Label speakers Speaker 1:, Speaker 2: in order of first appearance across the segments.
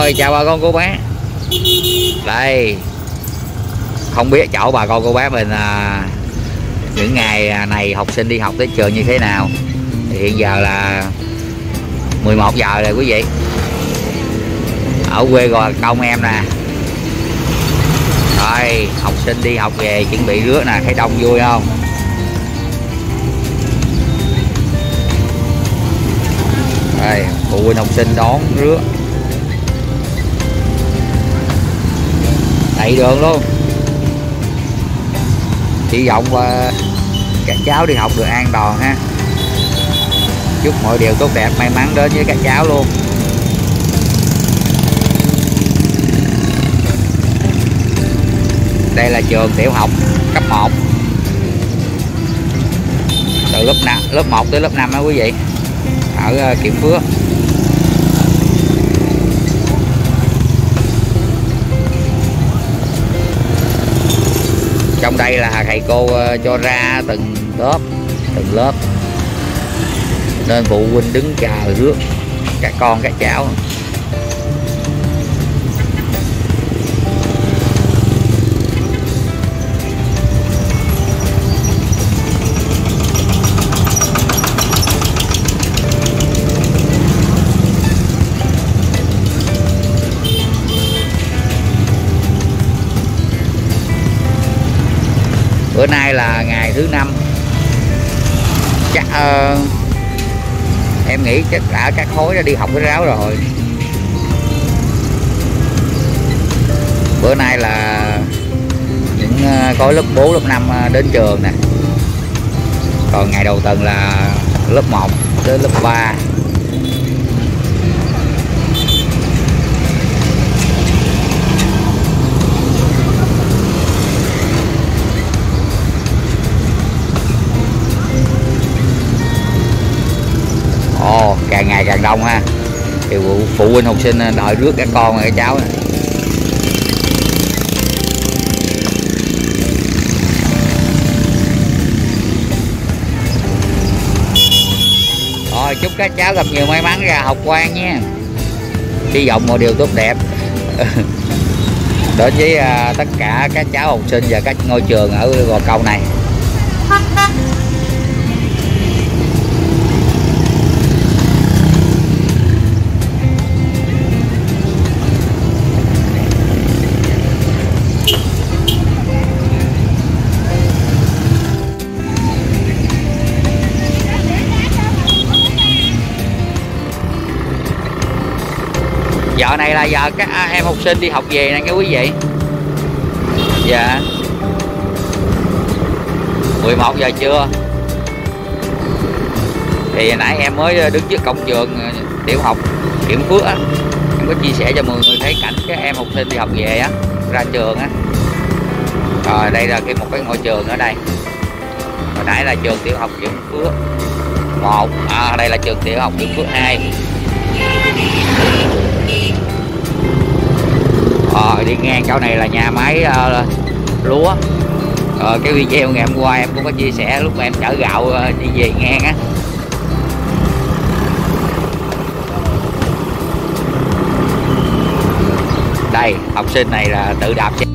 Speaker 1: rồi chào bà con cô bác. Đây không biết chỗ bà con cô bác mình à, những ngày à, này học sinh đi học tới trường như thế nào. Thì hiện giờ là 11 giờ rồi quý vị. Ở quê gò công em nè. Rồi học sinh đi học về chuẩn bị rước nè thấy đông vui không? Đây phụ huynh học sinh đón rước chạy đường luôn. Hy vọng uh, các cháu đi học được an toàn ha. Chúc mọi điều tốt đẹp may mắn đến với các cháu luôn. Đây là trường tiểu học cấp 1 từ lớp 5, lớp 1 tới lớp 5 đó quý vị. Ở ờ, Kiểm Phước. Trong đây là thầy cô ờ, cho ra từng lớp từng lớp. Nên phụ huynh đứng chờ rước các con, các cháu. Bữa nay là ngày thứ năm. Chắc uh, em nghĩ chắc đã các khối đã đi học cái ráo rồi. Bữa nay là những ờ, uh, khối lớp 4, lớp 5 ờ, đến trường nè. Còn ngày đầu tuần là lớp 1 tới lớp 3 càng ngày càng đông ha. Thì phụ huynh học sinh à, đợi rước các con và các cháu. Này. rồi chúc các cháu gặp nhiều may mắn ra học quan nha. Hy vọng mọi điều tốt đẹp. Đến với à, tất cả các cháu học sinh và các ngôi trường ở gò cầu này. giờ này là giờ các à, em học sinh đi học về nè các quý vị. Dạ. 11 giờ trưa. Thì nãy em mới đứng trước cổng trường à, tiểu học Kiểm Phước á. Em có chia sẻ cho mọi người thấy cảnh các em học sinh đi học về á ra trường á. Rồi đây là cái một cái ngôi trường ở đây. Hồi nãy là trường tiểu học Kiểm Phước một à, đây là trường tiểu học Kiểm Phước 2 ờ đi ngang chỗ này là nhà máy uh, lúa. Rồi cái video ngày hôm qua em cũng có chia sẻ lúc mà em chở gạo uh, đi về ngang á. Đây học sinh này là tự đạp xe.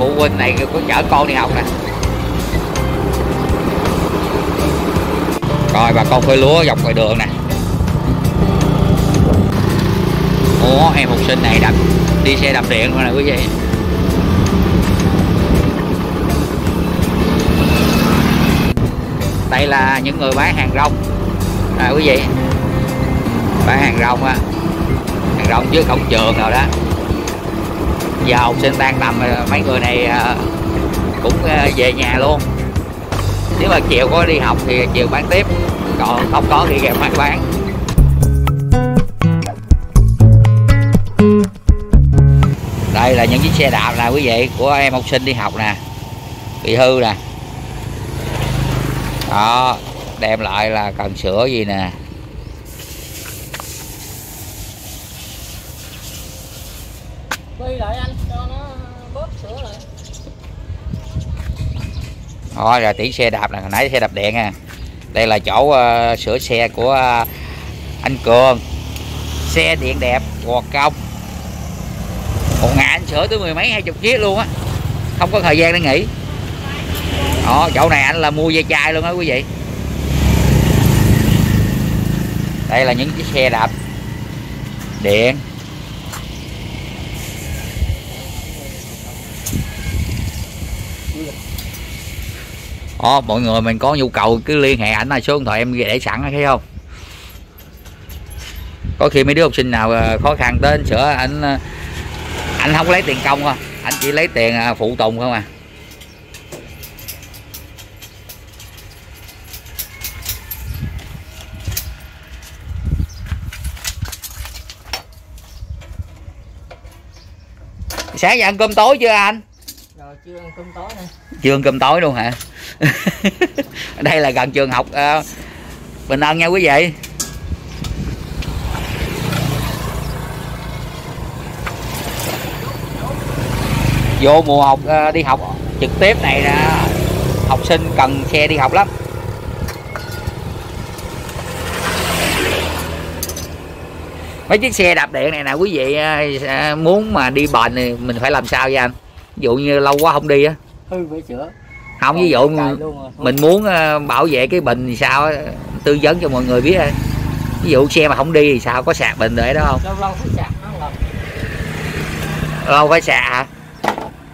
Speaker 1: Phụ huynh này có chở con đi học nè. Rồi bà con phơi lúa dọc ngoài đường nè. Ủa em học sinh này đạp đi xe đạp điện rồi nè quý vị. Đây là những người bán hàng rong. À, quý vị. Bán hàng rong á. Hàng rong trước cổng trường rồi đó giờ học sinh tan tầm mấy người này ờ, cũng ờ, về nhà luôn. Nếu mà chiều có đi học thì chiều bán tiếp, còn không có thì kèm bán bán. Đây là những chiếc xe đạp nè quý vị, của em học sinh đi học nè, bị hư nè. Đó, đem lại là cần sửa gì nè.
Speaker 2: Quay lại anh cho nó bóp sửa lại.
Speaker 1: Thôi rồi tỷ xe đạp nè hồi nãy xe đạp điện à. Đây là chỗ uh, sửa xe của uh, anh cường. Xe điện đẹp gọt công. Một ngày anh sửa tới mười mấy hai chục chiếc luôn á. Không có thời gian để nghỉ. Đó chỗ này anh là mua dây chai luôn á quý vị. Đây là những chiếc xe đạp điện. Ồ, mọi người mình có nhu cầu cứ liên hệ ảnh là số điện thoại em để sẵn thấy không? Có khi mấy đứa học sinh nào à, khó khăn đến sửa anh anh à, không lấy tiền công à, thôi anh chỉ lấy tiền phụ tùng không à. Sáng giờ ăn cơm tối chưa anh?
Speaker 2: Chưa ăn cơm tối nè.
Speaker 1: Chưa ăn cơm tối luôn hả? Đây là gần trường học uh, bình an nha quý vị. Vô mùa học uh, đi học trực tiếp này là học sinh cần xe đi học lắm. Mấy chiếc xe đạp điện này nè quý vị ờ, muốn mà đi bền thì mình phải làm sao vậy anh? Ví dụ như lâu quá không đi á.
Speaker 2: Hư phải sửa
Speaker 1: không ví dụ mình muốn ờ, bảo vệ cái bình thì sao tư vấn cho mọi người biết thôi. Ví dụ xe mà không đi thì sao có sạc bình rồi đó không?
Speaker 2: Lâu lâu phải sạc nó
Speaker 1: lâu phải sạc hả?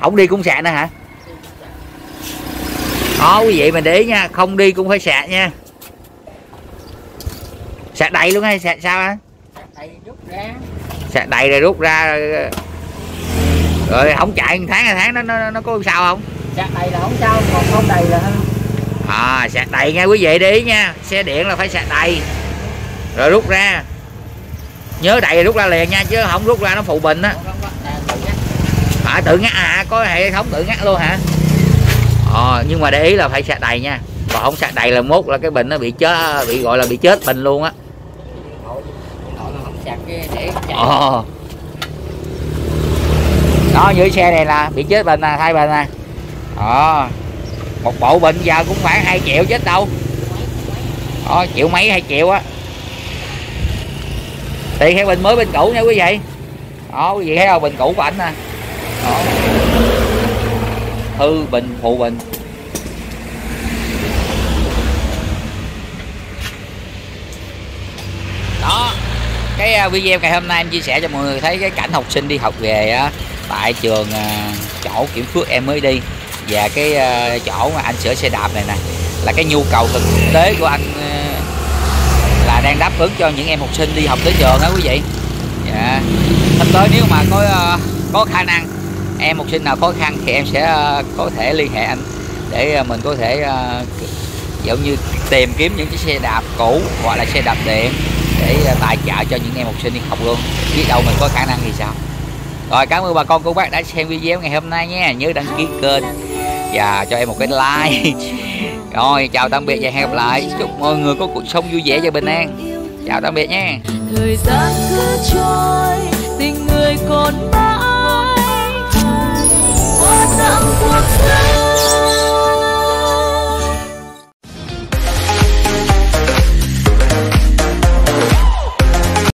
Speaker 1: Không đi cũng sạc nữa hả? Đó quý vị mình để ý nha không đi cũng phải sạc nha. Sạc đầy luôn hay sạc sao á
Speaker 2: sạc đầy rút ra.
Speaker 1: Sạc đầy rồi rút ra rồi, không chạy một tháng tháng nó nó nó có sao không?
Speaker 2: Sạc đầy là không sao còn không đầy là
Speaker 1: à sạc đầy nha quý vị để ý nha. Xe điện là phải sạc đầy. Rồi rút ra. Nhớ đầy rút ra liền nha chứ không rút ra nó phụ bình á. À tự ngắt à có hệ thống tự ngắt luôn hả? Ờ nhưng mà để ý là phải sạc đầy nha. Còn không sạc đầy là mốt là cái bình nó bị chết bị gọi là bị chết bình luôn á.
Speaker 2: Nội- nội mà không sạc cái để chạy
Speaker 1: ờ đó như xe này là bị chết bệnh nè thay bệnh nè ờ một bộ bệnh giờ cũng khoảng 2 triệu chết đâu. Đó, triệu mấy, hai triệu á. Tiền theo bình mới bên cũ nha quý vị. Đó, quý vị thấy không? Bình cũ của ảnh nè. Đó. Hư bình, phụ bình. Đó. Cái à, video ngày hôm nay em chia sẻ cho mọi người thấy cái cảnh học sinh đi học về á tại trường à, chỗ kiểm phước em mới đi. Và cái à, chỗ mà anh sửa xe đạp này nè, là cái nhu cầu thực tế của anh à, là đang đáp ứng cho những em học sinh đi học tới trường đó quý vị. Dạ. Sắp tới nếu mà có có khả năng, em học sinh nào khó khăn thì em sẽ có thể liên hệ anh để mình có thể giống như tìm kiếm những chiếc xe đạp cũ hoặc là xe đạp điện để tài trợ cho những em học sinh đi học luôn. Biết đâu mình có khả năng thì sao? Rồi, cảm ơn bà con cô bác đã xem video ngày hôm nay nha. Nhớ đăng ký kênh và cho em một cái like. Rồi, chào tạm biệt và hẹn gặp lại. Chúc mọi người có cuộc sống vui vẻ và bình an. Chào tạm biệt nha.
Speaker 3: Thời gian cứ trôi, tình người còn mãi qua cuộc đời